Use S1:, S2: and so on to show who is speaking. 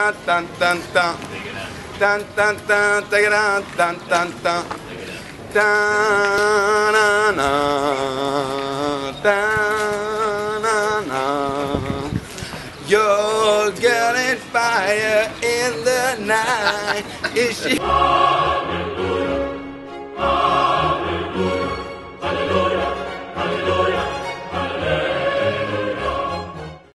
S1: Dun dun dun dun dun dun dun take it on dun dun dun dun na na dun na na You're getting fire in the night. Is she?